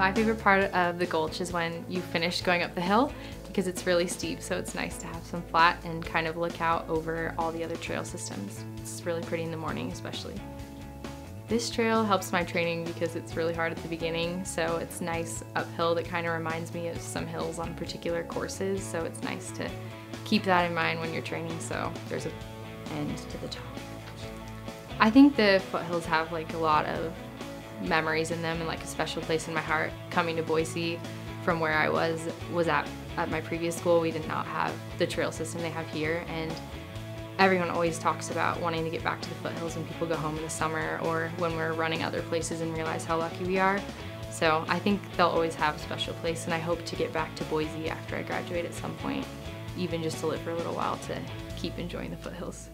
My favorite part of the Gulch is when you finish going up the hill because it's really steep so it's nice to have some flat and kind of look out over all the other trail systems. It's really pretty in the morning especially. This trail helps my training because it's really hard at the beginning so it's nice uphill that kind of reminds me of some hills on particular courses so it's nice to keep that in mind when you're training so there's a end to the top. I think the foothills have like a lot of memories in them and like a special place in my heart. Coming to Boise from where I was was at, at my previous school, we did not have the trail system they have here and everyone always talks about wanting to get back to the foothills when people go home in the summer or when we're running other places and realize how lucky we are. So I think they'll always have a special place and I hope to get back to Boise after I graduate at some point, even just to live for a little while to keep enjoying the foothills.